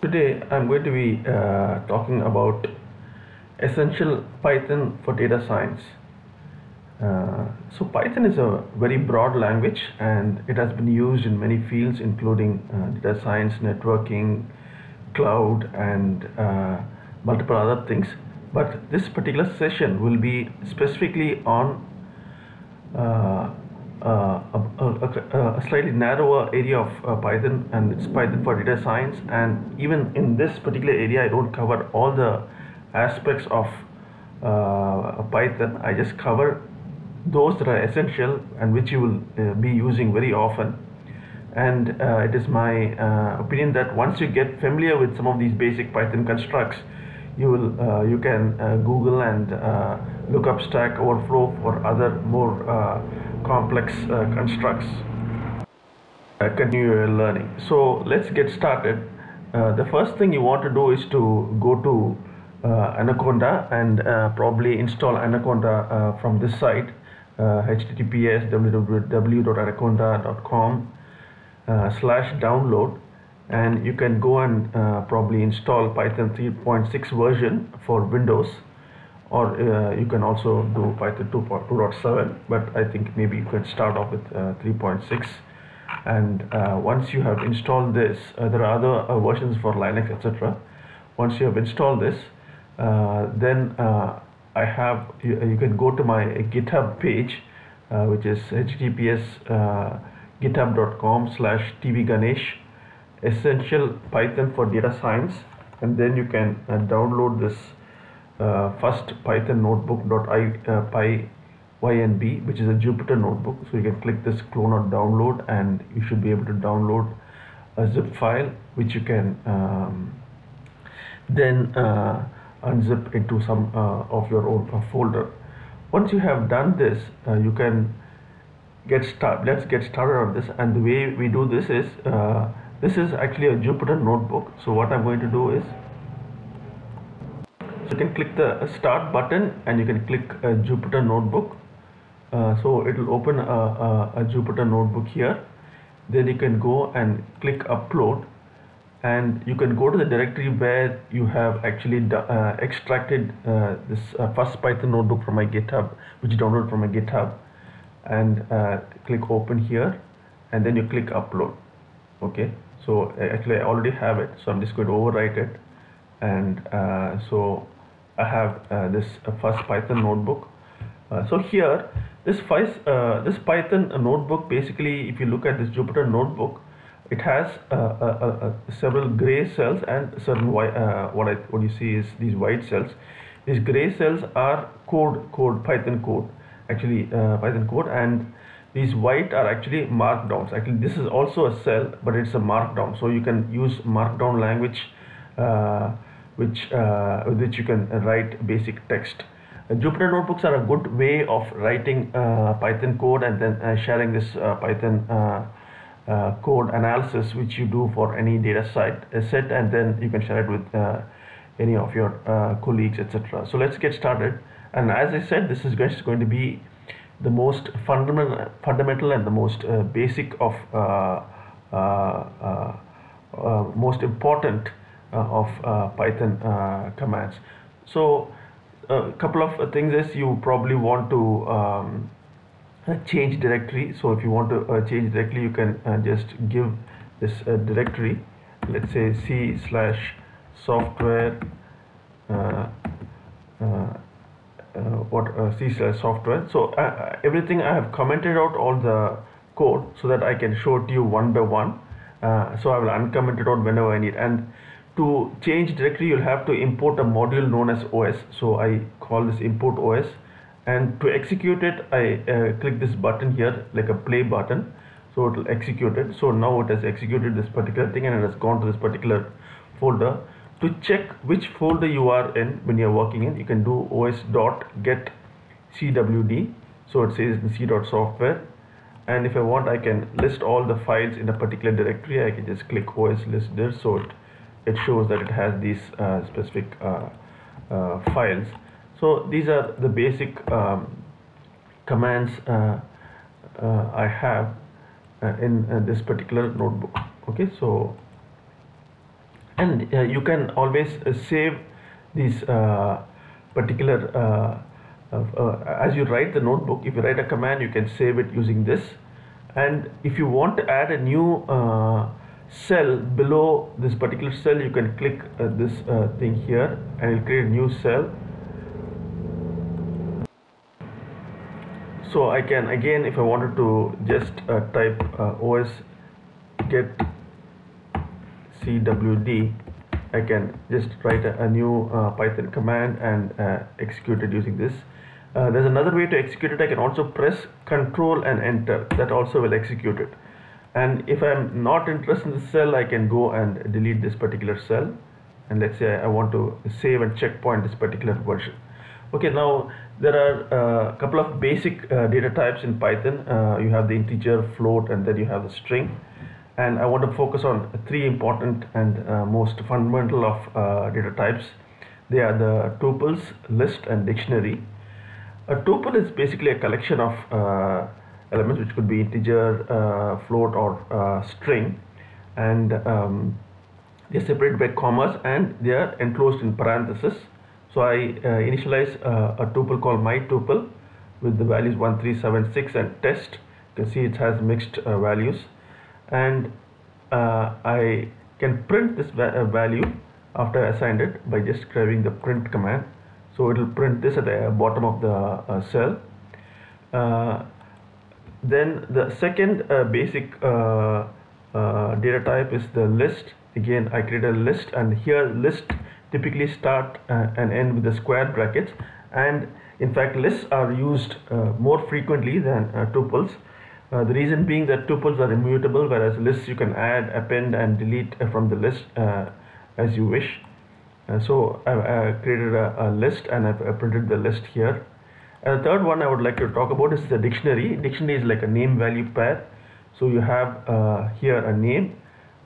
Today I'm going to be uh, talking about essential Python for data science. Uh, so Python is a very broad language and it has been used in many fields including uh, data science, networking, cloud and uh, multiple other things. But this particular session will be specifically on uh, uh, a, a, a, slightly narrower area of uh, Python and it's Python for data science. And even in this particular area I don't cover all the aspects of uh, Python. I just cover those that are essential and which you will uh, be using very often. And uh, it is my uh, opinion that once you get familiar with some of these basic Python constructs you will you can Google and look up Stack Overflow for other more complex uh, constructs uh, continue learning. So let's get started. Uh, the first thing you want to do is to go to Anaconda and probably install Anaconda from this site https www.anaconda.com slash download. And you can go and uh, probably install Python 3.6 version for Windows or uh, you can also do Python 2.2.7 but I think maybe you can start off with uh, 3.6 and uh, once you have installed this uh, there are other uh, versions for Linux etc once you have installed this uh, then I have you, you, can go to my github page which is https github.com slash tvganesh essential python for data science. And then you can download this first python notebook.py ynb which is a Jupyter notebook. So you can click this clone or download and you should be able to download a zip file which you can um, then uh, unzip into some uh, of your own uh, folder. Once you have done this uh, you can get started let's get started on this. And the way we do this is uh, this is actually a Jupyter notebook. So what I'm going to do is you can click the start button and you can click a Jupyter notebook. Uh, so it will open a, a, a, Jupyter notebook here. Then you can go and click upload. And you can go to the directory where you have actually uh, extracted uh, this uh, first Python notebook from my github which you download from my github. And uh, click open here. And then you click upload. Okay? So actually I already have it. So I'm just going to overwrite it. And uh, so I have uh, this uh, first Python notebook. Uh, so here, this, this Python notebook, basically, if you look at this Jupyter notebook, it has several gray cells and certain white, what I what you see is these white cells. These gray cells are code, code Python code, actually Python code, and these white are actually markdowns actually this is also a cell but it's a markdown so you can use markdown language uh, which uh, with which you can write basic text. Uh, Jupyter notebooks are a good way of writing uh, Python code and then uh, sharing this uh, Python uh, code analysis which you do for any data site set and then you can share it with any of your colleagues etc. So let's get started and as I said this is going to be the most fundamental fundamental and the most basic of most important of uh, Python uh, commands. So a couple of things is you probably want to um, change directory. So if you want to change directly, you can just give this directory. Let's say C slash software uh, what uh, C slash software. So uh, everything I have commented out all the code so that I can show it to you one by one. so I will uncomment it out whenever I need. And to change directory you'll have to import a module known as OS so I call this import OS and to execute it I uh, click this button here like a play button. So it will execute it. So now it has executed this particular thing and it has gone to this particular folder. To check which folder you are in when you're working in you can do os dot get cwd so it says in c dot software. And if I want I can list all the files in a particular directory. I can just click os listdir. So it it shows that it has these uh, specific uh, uh, files. So these are the basic um, commands I have in this particular notebook. Okay so and uh, you can always uh, save these uh, particular uh, uh, as you write the notebook if you write a command you can save it using this. And if you want to add a new uh, cell below this particular cell you can click this thing here and it'll create a new cell. So I can again if I wanted to just uh, type uh, os get cwd I can just write a, a new uh, python command and uh, execute it using this. Uh, there's another way to execute it. I can also press control and enter. That also will execute it and if I'm not interested in the cell I can go and delete this particular cell. And let's say I want to save and checkpoint this particular version. Okay now there are a uh, couple of basic uh, data types in Python. Uh, you have the integer float and then you have the string. And I want to focus on three important and uh, most fundamental of uh, data types. They are the tuples list and dictionary. A tuple is basically a collection of uh, elements which could be integer float or string and um, they're separated by commas and they are enclosed in parentheses so I uh, initialize uh, a tuple called my tuple with the values 1376 and test. You can see it has mixed uh, values and I can print this va value after I assigned it by just grabbing the print command. So it will print this at the bottom of the uh, cell. Uh, then the second uh, basic data type is the list. Again, I create a list and here list typically start uh, and end with the square brackets. And in fact lists are used uh, more frequently than uh, tuples. Uh, the reason being that tuples are immutable whereas lists you can add append and delete uh, from the list uh, as you wish. So I, I created a, a, list and I've printed the list here and the third one I would like to talk about is the dictionary. Dictionary is like a name value pair so you have here a name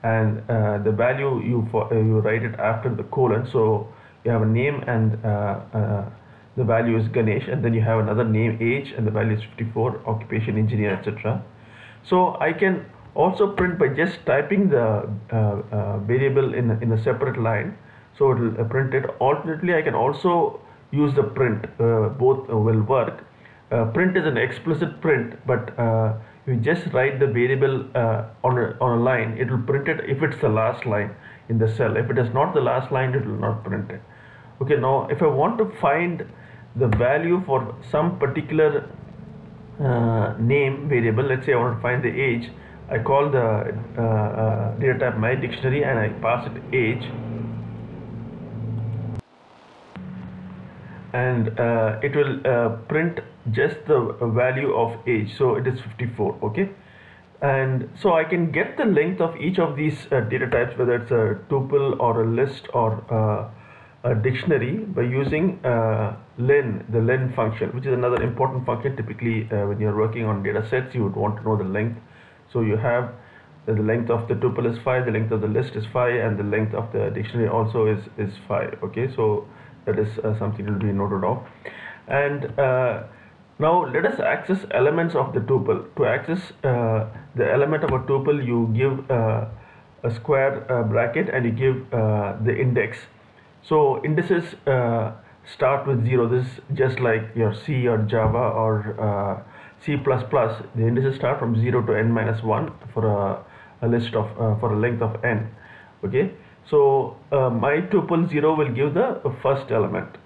and uh, the value you for, uh, you write it after the colon. So you have a name and uh, uh the value is Ganesh and then you have another name age and the value is 54 occupation engineer etc so I can also print by just typing the uh, uh, variable in, in a separate line. So it will print it. Alternately I can also use the print both will work. Print is an explicit print but you just write the variable uh, on, a, on a line it will print it if it's the last line in the cell. If it is not the last line it will not print it. Okay now if I want to find the value for some particular uh, name variable let's say I want to find the age I call the uh, uh data type my dictionary and I pass it age and uh, it will uh, print just the value of age. So it is 54 okay? And so I can get the length of each of these uh, data types whether it's a tuple or a list or uh, a dictionary by using uh, len the len function which is another important function typically uh, when you're working on data sets you would want to know the length. So you have the length of the tuple is 5 the length of the list is 5 and the length of the dictionary also is is 5 okay? So that is uh, something to be noted of. And uh, now let us access elements of the tuple. To access uh, the element of a tuple you give uh, a square uh, bracket and you give uh, the index. So indices start with 0 this is just like your C or Java or C++ the indices start from 0 to n minus 1 for a, a list of for a length of n. Okay so uh, my tuple 0 will give the first element.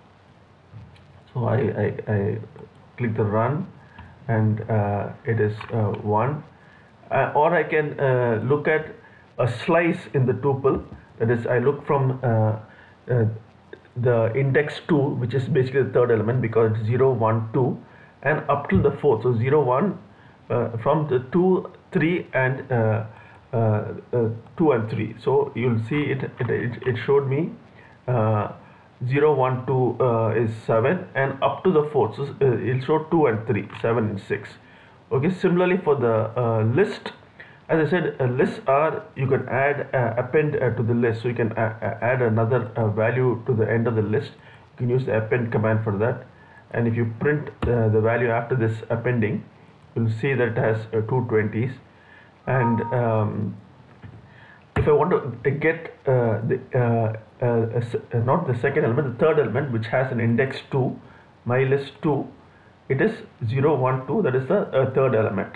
So I, I, I click the run and uh, it is uh, 1 uh, or I can uh, look at a slice in the tuple. That is I look from uh, the index 2 which is basically the third element because it's 0 1 2 and up till the fourth. So 0 1 from the 2 3 and Uh, uh, 2 and 3 so you'll see it it, it showed me uh, 0 1 2 uh, is 7 and up to the 4 so uh, it'll show 2 and 3 7 and 6 okay similarly for the uh, list as I said uh, lists are you can add append to the list. So you can add another value to the end of the list. You can use the append command for that. And if you print the value after this appending you'll see that it has two 20s and um, if I want to get uh, the uh, uh, not the second element, the third element which has an index 2, my list 2, it is 0, 1, 2, that is the third element.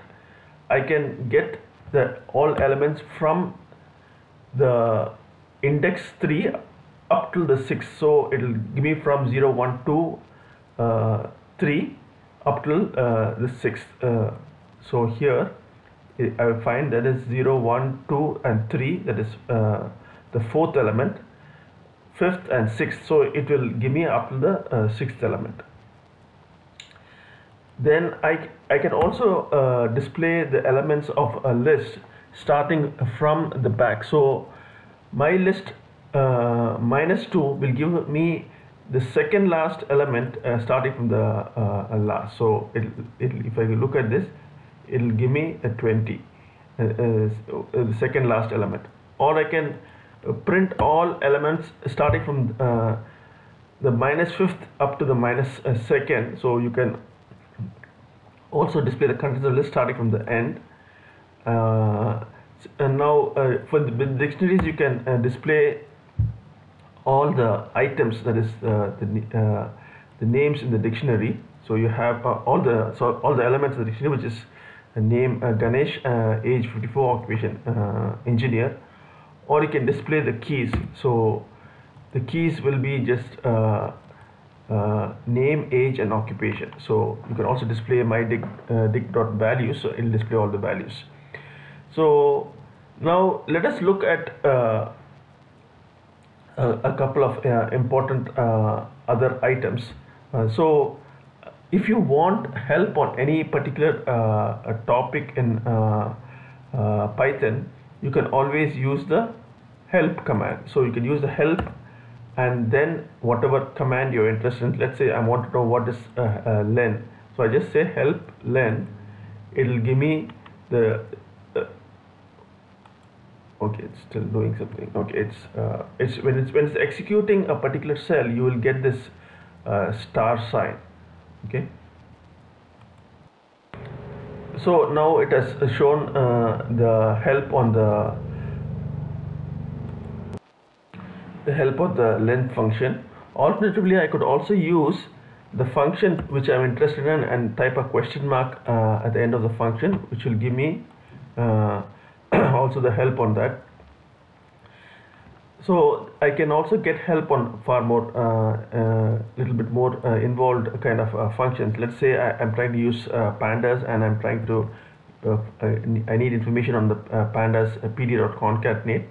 I can get the all elements from the index 3 up till the 6 so it will give me from 0 1 2 uh, 3 up till uh, the 6 uh, so here I will find that is 0 1 2 and 3 that is uh, the fourth element fifth and sixth. So it will give me up to the uh, sixth element. Then I, I can also uh, display the elements of a list starting from the back. So my list uh, minus 2 will give me the second last element uh, starting from the uh, last. So it, it, if I look at this it will give me a 20 uh, uh, the second last element. Or I can print all elements starting from the minus fifth up to the minus second. So you can also display the contents of the list starting from the end. Uh, and now uh, for the dictionaries you can uh, display all the items that is uh, the, uh, the names in the dictionary. So you have uh, all the so all the elements of the dictionary which is name Ganesh age 54 occupation engineer or you can display the keys so the keys will be just uh, name, age and occupation. So you can also display my dic, uh, dic dot values. So it will display all the values. So now let us look at uh, a, a, couple of uh, important uh, other items. Uh, so if you want help on any particular topic in Python, you can always use the help command. So you can use the help and then whatever command you're interested in. Let's say I want to know what is uh, uh, len. So I just say help len. It'll give me the uh, okay it's still doing something. Okay it's uh, it's when it's when it's executing a particular cell you will get this uh, star sign okay so now it has shown uh, the help on the the help of the length function. Alternatively, I could also use the function which I'm interested in and type a question mark uh, at the end of the function which will give me uh, also the help on that. So I can also get help on far more, uh, uh little bit more uh, involved kind of uh, functions. Let's say I, am trying to use pandas and I'm trying to, I need information on the pandas pd.concatenate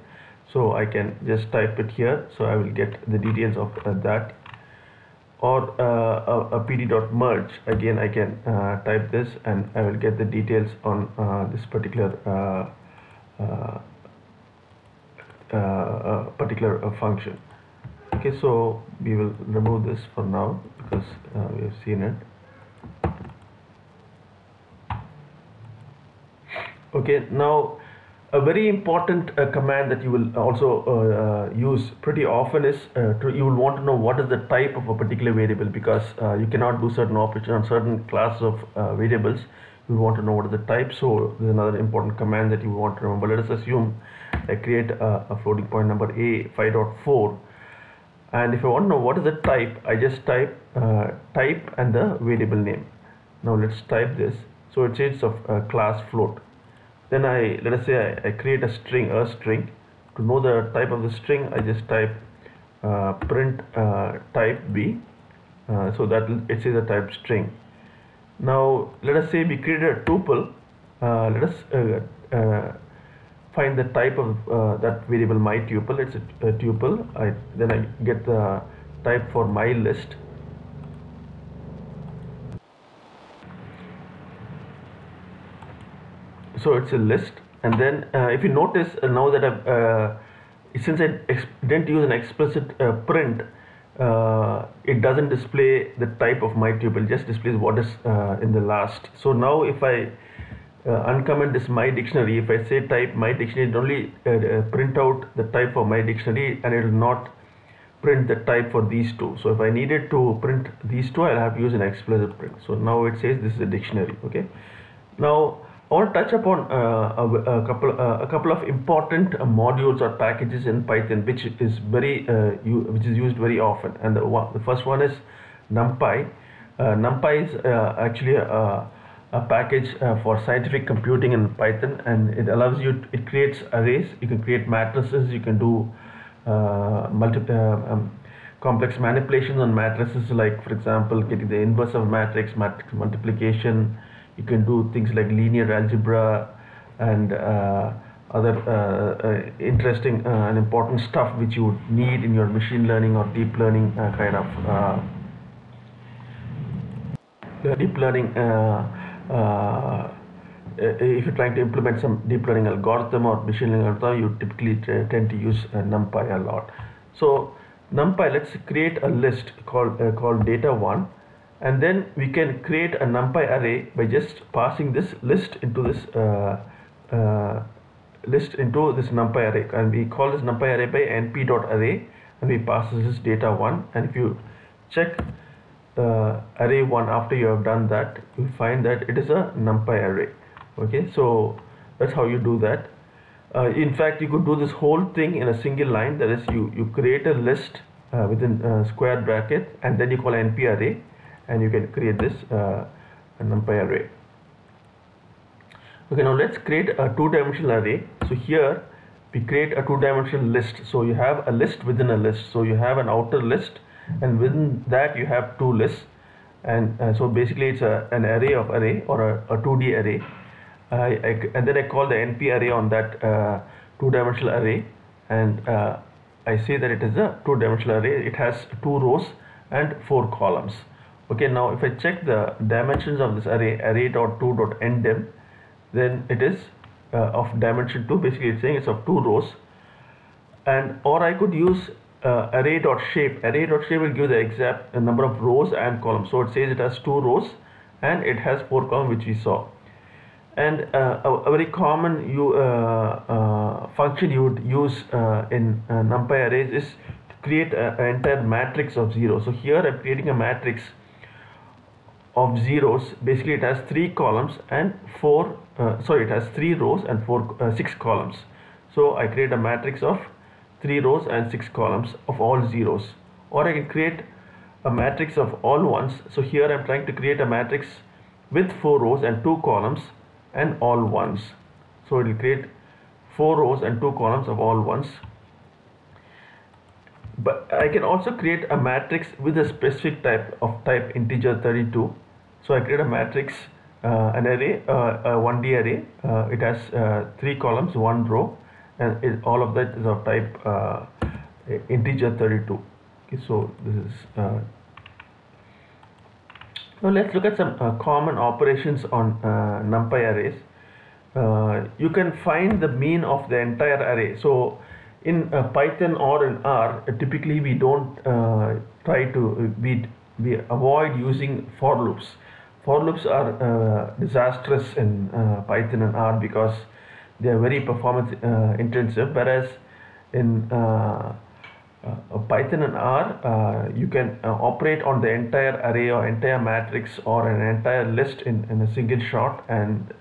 so I can just type it here. So I will get the details of uh, that. Or uh, a, a pd.merge again I can uh, type this and I will get the details on uh, this particular uh, uh, particular function. Okay so we will remove this for now because we have seen it. Okay now a very important uh, command that you will also uh, uh, use pretty often is uh, to, you will want to know what is the type of a particular variable because uh, you cannot do certain operations on certain class of uh, variables. You want to know what is the type so another important command that you want to remember. Let us assume I create a, a floating point number a 5.4 and if I want to know what is the type I just type type and the variable name. Now let's type this. So it says of class float. Then I let us say I, I, create a string a string. To know the type of the string I just type uh, print uh, type B. Uh, so that it says a type string. Now let us say we created a tuple. Uh, let us uh, uh, find the type of that variable my tuple it's a, a tuple. I then I get the type for my list. So it's a list. And then uh, if you notice uh, now that I've uh, since I didn't use an explicit uh, print uh, it doesn't display the type of my tuple just displays what is uh, in the last. So now if I uncomment this my dictionary. If I say type my dictionary it only print out the type for my dictionary and it will not print the type for these two. So if I needed to print these two I'll have to use an explicit print. So now it says this is a dictionary okay? Now I want to touch upon uh, a, a, couple uh, a couple of important uh, modules or packages in Python which is very uh, which is used very often. And the, one, the first one is NumPy. Uh, NumPy is uh, actually a, a package for scientific computing in Python and it allows you to, it creates arrays. You can create matrices. You can do multi um, complex manipulations on matrices like for example getting the inverse of matrix matrix multiplication. You can do things like linear algebra and uh, other uh, uh, interesting uh, and important stuff which you would need in your machine learning or deep learning uh, kind of uh, deep learning if you're trying to implement some deep learning algorithm or machine learning algorithm you typically tend to use numpy a lot. So numpy let's create a list called called data1 and then we can create a numpy array by just passing this list into this uh, uh, list into this numpy array. And we call this numpy array by np.array and we pass this data 1 and if you check uh, array 1 after you have done that you find that it is a numpy array. Okay so that's how you do that. Uh, in fact you could do this whole thing in a single line. That is you you create a list uh, within square bracket and then you call np array and you can create this uh, numpy array. Okay now let's create a two-dimensional array. So here we create a two-dimensional list. So you have a list within a list. So you have an outer list and within that you have two lists. And uh, so basically it's a, an array of array or a, a 2d array. I, I, and then I call the np array on that uh, two-dimensional array. And uh, I say that it is a two-dimensional array. It has two rows and four columns. Okay now if I check the dimensions of this array array dot two dot ndim then it is uh, of dimension 2 basically it's saying it's of two rows. And or I could use uh, array dot shape. Array dot shape will give the exact uh, number of rows and columns. So it says it has two rows and it has four columns which we saw. And uh, a, a, very common you uh, uh, function you would use in numpy arrays is to create an entire matrix of zero so here I'm creating a matrix of zeros. Basically it has three columns and four uh, sorry it has three rows and four uh, six columns. So I create a matrix of three rows and six columns of all zeros. Or I can create a matrix of all ones. So here I'm trying to create a matrix with four rows and two columns and all ones. So it will create four rows and two columns of all ones. But I can also create a matrix with a specific type of type integer 32 so I create a matrix uh, an array uh, a 1d array. Uh, it has uh, three columns one row and all of that is of type uh, integer 32 okay so this is uh, now let's look at some common operations on numpy arrays. You can find the mean of the entire array. So in uh, Python or in R, uh, typically we don't uh, try to we we avoid using for loops. For loops are uh, disastrous in uh, Python and R because they are very performance uh, intensive. Whereas in uh, uh, Python and R, uh, you can operate on the entire array or entire matrix or an entire list in, in a single shot. And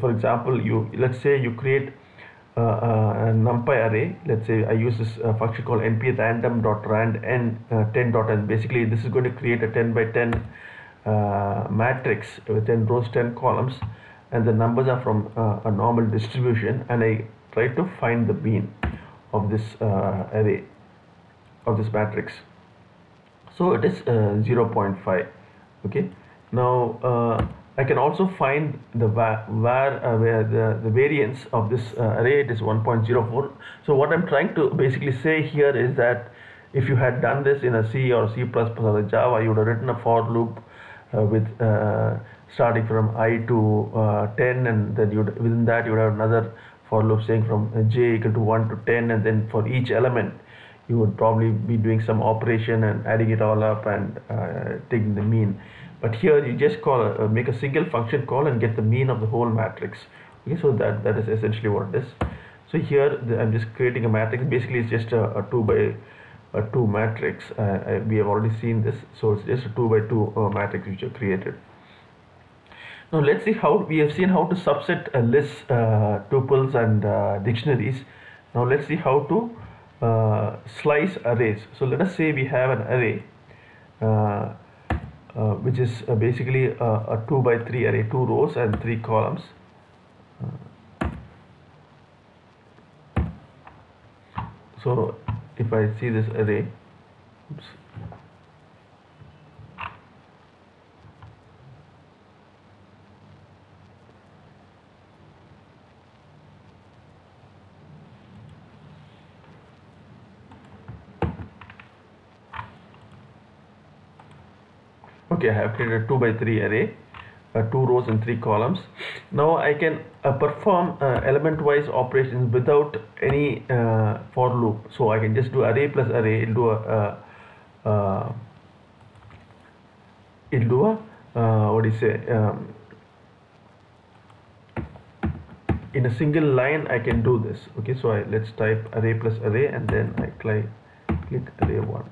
for example, you let's say you create uh, uh, numpy array let's say I use this uh, function called np random dot randn 10 dot n basically this is going to create a 10 by 10 matrix with 10 rows 10 columns and the numbers are from a normal distribution and I try to find the mean of this array of this matrix. So it is 0.5 okay? Now uh, I can also find the var, uh, where the, the variance of this uh, array is 1.04 so what I'm trying to basically say here is that if you had done this in a C or C++ or Java you would have written a for loop uh, with uh, starting from i to uh, 10 and then you within that you would have another for loop saying from j equal to 1 to 10 and then for each element you would probably be doing some operation and adding it all up and uh, taking the mean. But here you just call uh, make a single function call and get the mean of the whole matrix. Okay so that that is essentially what it is. So here the, I'm just creating a matrix. Basically it's just a, a 2 by a 2 matrix. Uh, I, we have already seen this. So it's just a 2 by 2 uh, matrix which are created Now let's see how we have seen how to subset a list, uh, tuples and uh, dictionaries. Now let's see how to uh, slice arrays. So let us say we have an array uh, uh, which is uh, basically a, a 2 by 3 array, 2 rows and 3 columns. so if I see this array, oops, okay I have created a 2 by 3 array uh, two rows and three columns. Now I can uh, perform uh, element wise operations without any uh, for loop. So I can just do array plus array. It'll do a uh, uh, it'll do a what do you say um, in a single line I can do this. Okay so I let's type array plus array and then I click click array1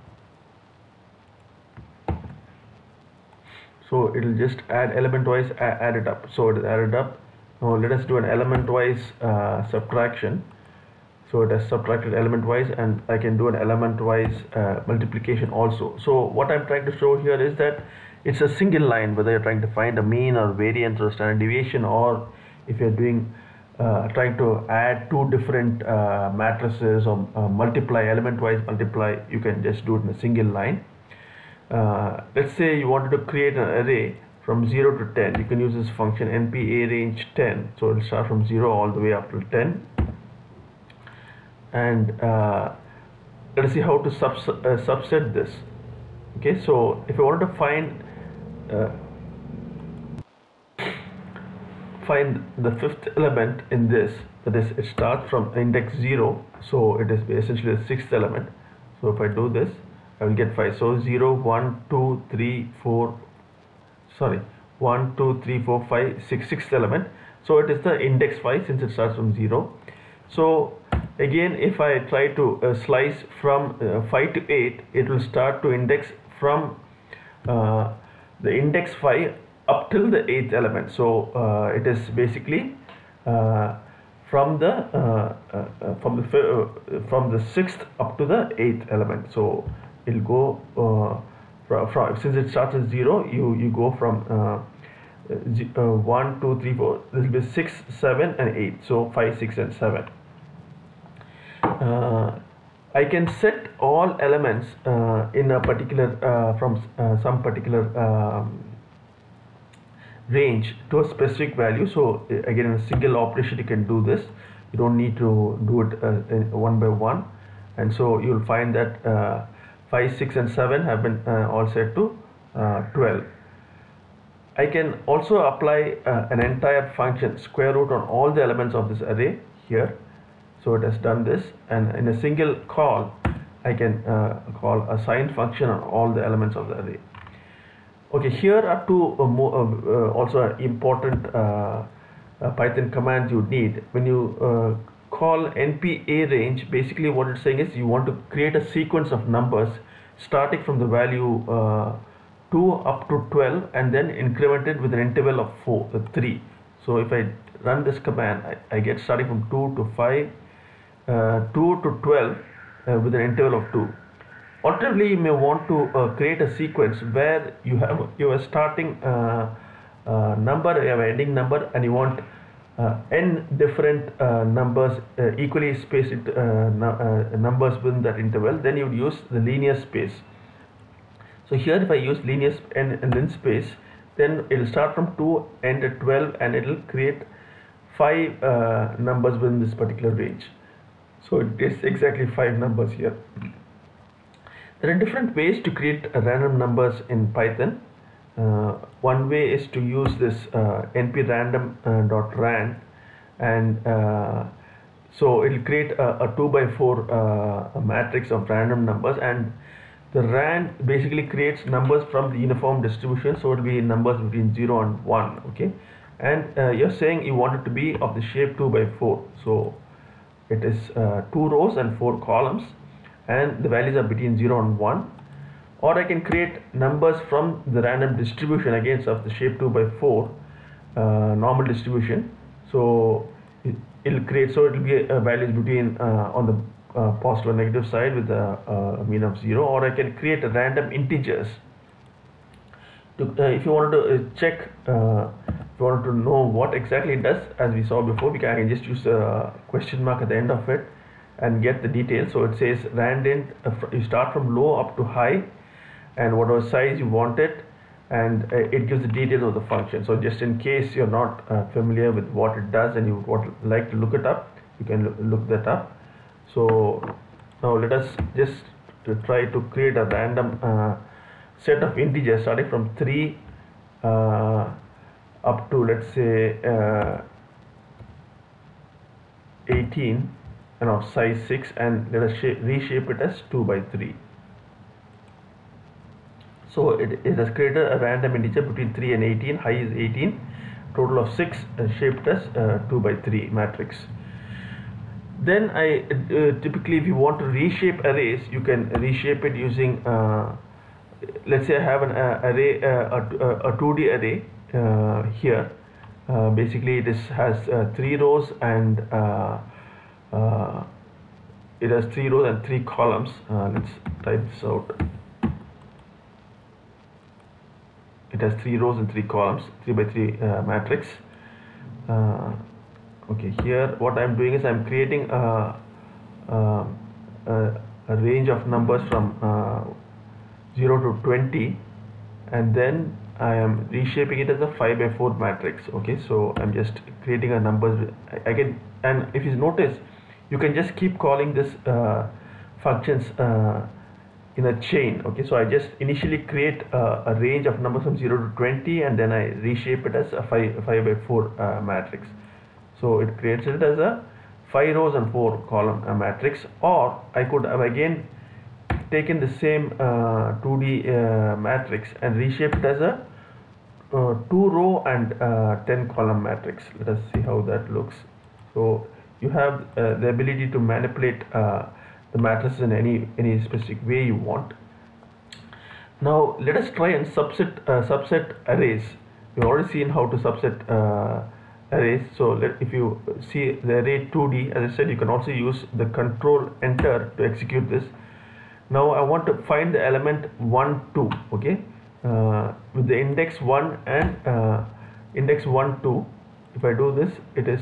so it will just add element wise add it up. So it is added up. Now let us do an element wise uh, subtraction. So it has subtracted element wise and I can do an element wise uh, multiplication also. So what I'm trying to show here is that it's a single line whether you're trying to find a mean or variance or standard deviation or if you're doing uh, trying to add two different uh, matrices or uh, multiply element wise multiply you can just do it in a single line uh, let's say you wanted to create an array from 0 to 10 you can use this function np range 10 so it'll start from 0 all the way up to 10 and uh, let's see how to subs uh, subset this. Okay so if you wanted to find uh, find the fifth element in this that is it starts from index 0 so it is essentially the sixth element. So if I do this I will get 5 so 0 1 2 3 4 sorry 1 2 3 4 5 6 sixth element. So it is the index 5 since it starts from 0 so again if I try to uh, slice from uh, 5 to 8 it will start to index from uh, the index 5 up till the 8th element. So uh, it is basically uh, from the uh, from the from the 6th up to the 8th element. So it'll go uh, from, from, since it starts at 0 you you go from uh, uh, 1 2 3 4 this will be 6 7 and 8 so 5 6 and 7 uh, I can set all elements uh, in a particular uh, from uh, some particular um, range to a specific value. So again in a single operation you can do this. You don't need to do it one by one. And so you'll find that 5, 6 and 7 have been uh, all set to uh, 12. I can also apply uh, an entire function square root on all the elements of this array here. So it has done this and in a single call I can uh, call a signed function on all the elements of the array. Okay, here are two uh, more, also important Python commands you need when you call NPA range basically what it's saying is you want to create a sequence of numbers starting from the value uh, 2 up to 12 and then incremented with an interval of 4 uh, 3 so if I run this command I, I get starting from 2 to 5 uh, 2 to 12 uh, with an interval of 2 alternatively you may want to uh, create a sequence where you have your starting uh, number you have ending number and you want n different uh, numbers uh, equally spaced numbers within that interval then you would use the linear space. So here if I use linear n and then space then it will start from 2 end at 12 and it will create 5 uh, numbers within this particular range. So it is exactly 5 numbers here. There are different ways to create random numbers in Python. uh, one way is to use this uh, np random uh, dot ran and so it will create a, a 2 by 4 matrix of random numbers and the rand basically creates numbers from the uniform distribution so it will be numbers between 0 and 1 okay? And uh, you're saying you want it to be of the shape 2 by 4 so it is uh, 2 rows and 4 columns and the values are between 0 and 1 or I can create numbers from the random distribution against of the shape 2 by 4 uh, normal distribution. So it, will create so it will be a values between uh, on the uh, positive negative side with a, a, mean of 0 or I can create a random integers. To, uh, if you wanted to uh, check if you wanted to know what exactly it does as we saw before we can just use a question mark at the end of it and get the details. So it says randint you start from low up to high and whatever size you want it and uh, it gives the details of the function. So just in case you're not uh, familiar with what it does and you would like to look it up you can look that up. So now let us just to try to create a random uh, set of integers starting from 3 uh, up to let's say uh, 18 and of size 6 and let us reshape it as 2 by 3 so it, it has created a random integer between 3 and 18 high is 18 total of 6 uh, shaped as uh, 2 by 3 matrix. Then I uh, typically if you want to reshape arrays you can reshape it using uh, let's say I have an uh, array a, a 2d array here. Basically this has three rows and it has three rows and three columns. Let's type this out it has three rows and three columns 3 by 3 uh, matrix. Uh, okay here what I'm doing is I'm creating a, a, a range of numbers from uh, 0 to 20 and then I am reshaping it as a 5 by 4 matrix okay? So I'm just creating a numbers again and if you notice you can just keep calling this uh, functions uh, in a chain okay? So I just initially create a, a, range of numbers from 0 to 20 and then I reshape it as a 5, 5 by 4 uh, matrix. So it creates it as a 5 rows and 4 column uh, matrix. Or I could have again taken the same uh, 2D uh, matrix and reshape it as a uh, 2 row and uh, 10 column matrix. Let us see how that looks. So you have the ability to manipulate the matrices in any any specific way you want. Now let us try and subset uh, subset arrays. We've already seen how to subset uh, arrays. So let if you see the array 2d as I said you can also use the control enter to execute this. Now I want to find the element 1 2 okay? Uh, with the index 1 and uh, index 1 2 if I do this it is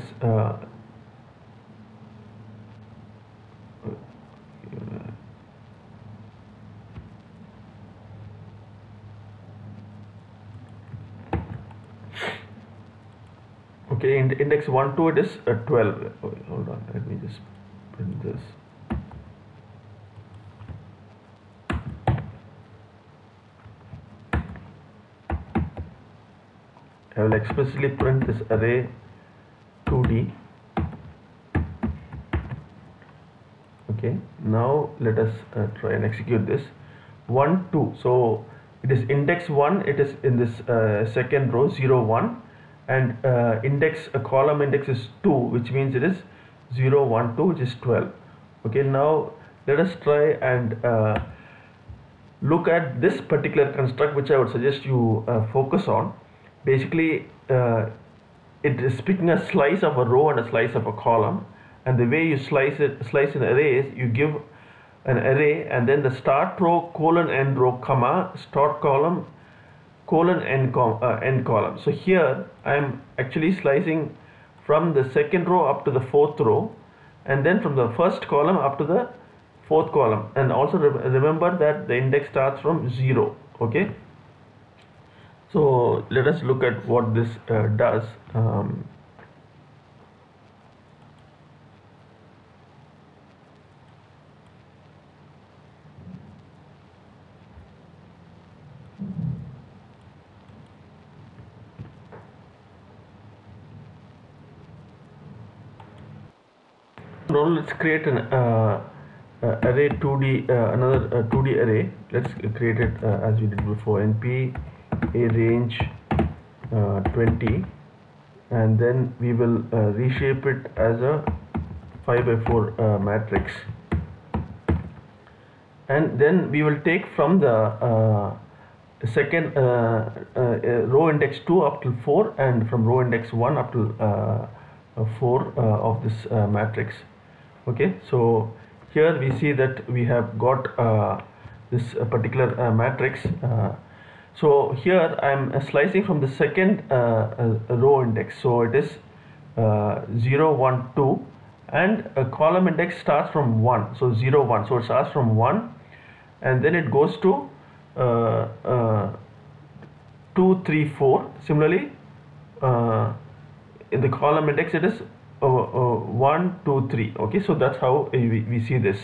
okay in index 1 to it is uh, 12 oh, hold on let me just print this. I will explicitly print this array 2d okay now let us uh, try and execute this. 1 2 so it is index 1 it is in this uh, second row 0 1 and uh, index a column index is 2 which means it is 0 1 2 which is 12 okay now let us try and uh, look at this particular construct which I would suggest you uh, focus on. Basically uh, it is picking a slice of a row and a slice of a column and the way you slice it slice an array is you give an array and then the start row colon end row comma start column colon end, com uh, end column. So here I am actually slicing from the second row up to the fourth row and then from the first column up to the fourth column and also re remember that the index starts from 0 okay so let us look at what this uh, does um, now let's create an uh, uh, array 2d uh, another 2d uh, array. Let's create it uh, as we did before. Np a range uh, 20 and then we will reshape it as a 5 by 4 matrix. And then we will take from the second uh, uh, row index 2 up till 4 and from row index 1 up till uh, 4 of this matrix okay so here we see that we have got uh, this uh, particular uh, matrix so here I am slicing from the second row index. So it is 0 1 2 and a column index starts from 1 so 0 1 so it starts from 1 and then it goes to uh, uh, 2 3 4 similarly uh, in the column index it is uh, uh, 1 2 3 okay so that's how we, we see this.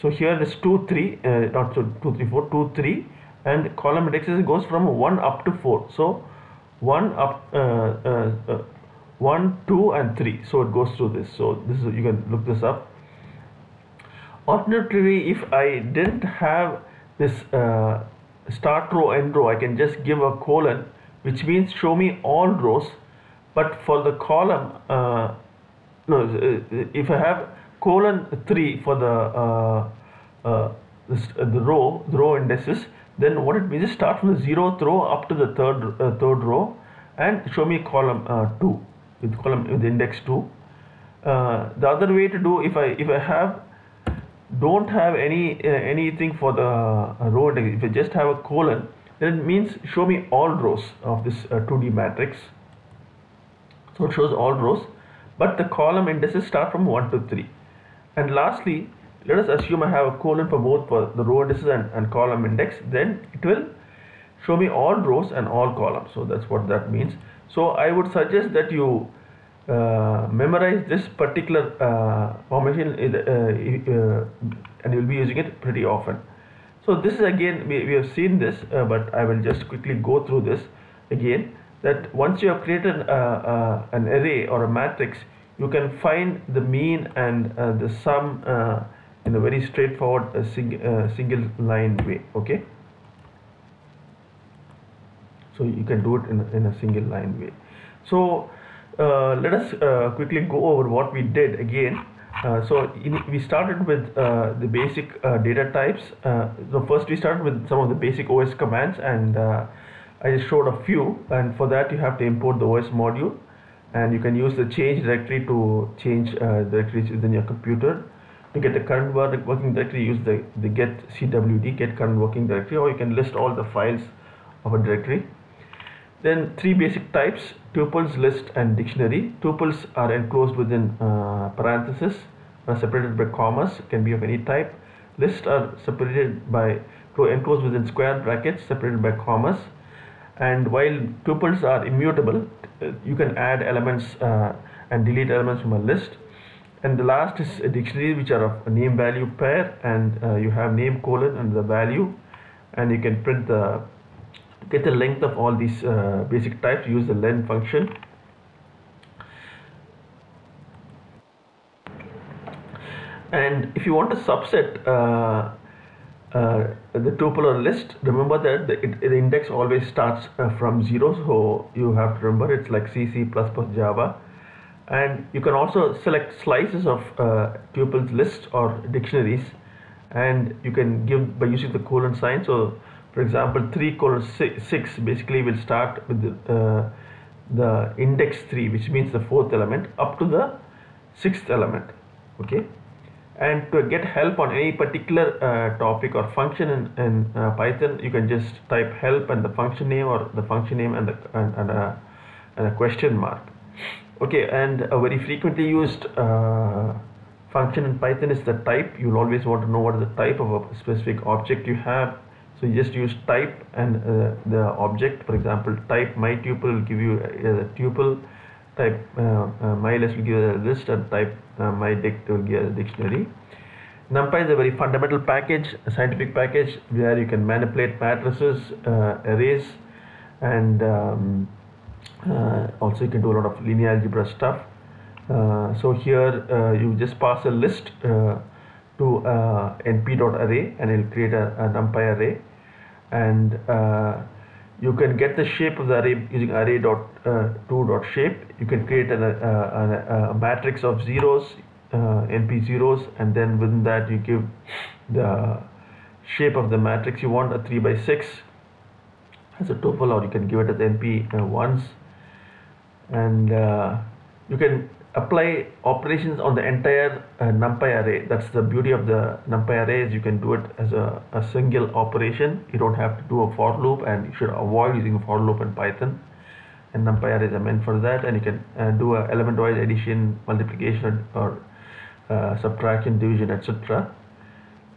So here is 2 3 uh, not so 2 3 4 2 3 and column indexes goes from 1 up to 4 so 1 up 1 2 and 3 so it goes through this. So this is you can look this up. Alternatively if I didn't have this uh, start row end row I can just give a colon which means show me all rows. But for the column uh, no uh, if I have colon 3 for the uh, uh this, uh, the row the row indices then what it means is start from the zeroth row up to the third uh, third row and show me column 2 with column with index 2 the other way to do if I if I have don't have any uh, anything for the uh, row if I just have a colon then it means show me all rows of this uh, 2d matrix. So it shows all rows but the column indices start from 1 to 3 and lastly let us assume I have a colon for both for the row indices and, and column index then it will show me all rows and all columns. So that's what that means. So I would suggest that you uh, memorize this particular uh, formation uh, uh, and you'll be using it pretty often. So this is again, we, we have seen this, uh, but I will just quickly go through this again, that once you have created an array or a matrix, you can find the mean and the sum in a very straightforward sing, single line way, okay? So you can do it in, in a single line way. So uh, let us uh, quickly go over what we did again. Uh, so in, we started with uh, the basic uh, data types. Uh, so first we started with some of the basic OS commands and I just showed a few and for that you have to import the OS module and you can use the change directory to change directories within your computer. To get the current working directory use the, the get cwd get current working directory or you can list all the files of a directory then three basic types, tuples, list and dictionary. Tuples are enclosed within uh, parentheses, are separated by commas, can be of any type. Lists are separated by, enclosed within square brackets, separated by commas. And while tuples are immutable, uh, you can add elements uh, and delete elements from a list. And the last is a dictionary which are of a name value pair and uh, you have name colon and the value and you can print the get the length of all these uh, basic types use the len function and if you want to subset uh, the tuple or list remember that the, the index always starts uh, from zero so you have to remember it's like C, C++, plus Java. And you can also select slices of uh, tuples list or dictionaries. And you can give by using the colon sign. So for example 3 colon 6 basically will start with the, uh, the index 3 which means the fourth element up to the sixth element. Okay and to get help on any particular uh, topic or function in, in uh, Python you can just type help and the function name or the function name and, the, and, and, a, and a question mark. Okay and a very frequently used uh, function in Python is the type. You'll always want to know what is the type of a specific object you have. So you just use type and uh, the object for example type my tuple will give you a, a tuple type uh, uh, my list will give you a list and type uh, my dictionary. Numpy is a very fundamental package a scientific package where you can manipulate matrices uh, arrays and um, uh, also you can do a lot of linear algebra stuff. So here you just pass a list to uh, np.array and it'll create a, a numpy array. And uh, you can get the shape of the array using array dot uh, two dot shape. You can create an, a, a, matrix of zeros uh, np zeros and then within that you give the shape of the matrix you want a 3 by 6 as a tuple or you can give it as np uh, ones and uh, you can apply operations on the entire uh, numpy array. That's the beauty of the numpy array is you can do it as a, a single operation. You don't have to do a for loop and you should avoid using a for loop in python and numpy are meant for that. And you can uh, do a element wise addition multiplication or uh, subtraction division etc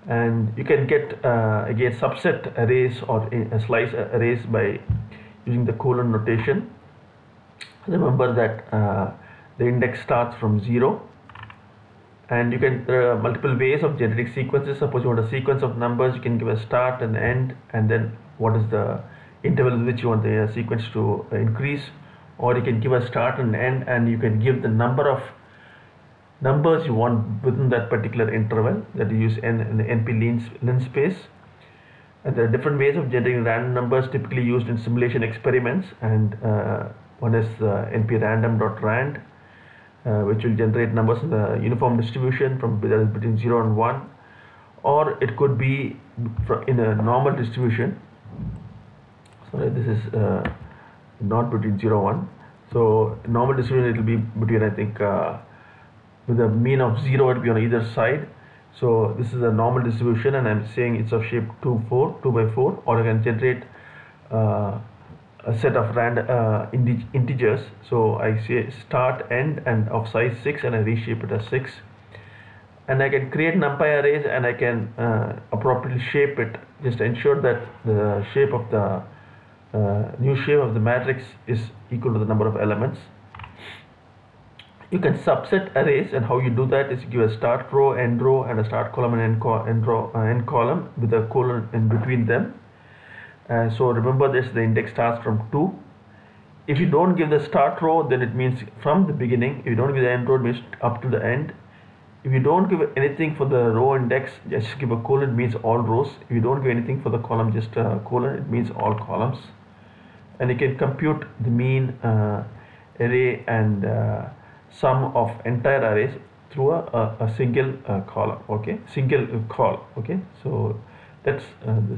and you can get uh, again subset arrays or a slice arrays by using the colon notation. Remember that uh, the index starts from 0 and you can there are multiple ways of generating sequences. Suppose you want a sequence of numbers you can give a start and end and then what is the interval in which you want the uh, sequence to uh, increase or you can give a start and end and you can give the number of numbers you want within that particular interval that you use n in the np linspace and there are different ways of generating random numbers typically used in simulation experiments and uh, one is uh, np random.rand uh, which will generate numbers in the uniform distribution from between 0 and 1 or it could be in a normal distribution sorry this is uh, not between 0 1 so normal distribution it will be between I think uh, with a mean of 0 it will be on either side. So this is a normal distribution and I'm saying it's of shape 2 4 2 by 4 or I can generate uh, a set of random uh, integers. So I say start end and of size 6 and I reshape it as 6 and I can create numpy arrays and I can uh, appropriately shape it. Just ensure that the shape of the uh, new shape of the matrix is equal to the number of elements. You can subset arrays and how you do that is give a start row end row and a start column and end, co end row uh, end column with a colon in between them. Uh, so remember this the index starts from 2 if you don't give the start row then it means from the beginning if you don't give the end row it means up to the end. If you don't give anything for the row index just give a colon means all rows. If you don't give anything for the column just a colon it means all columns and you can compute the mean uh, array and uh, sum of entire arrays through a, a, a single uh, column okay single call okay so that's uh, the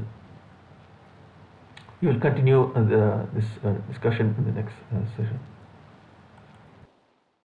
we will continue the, this uh, discussion in the next uh, session.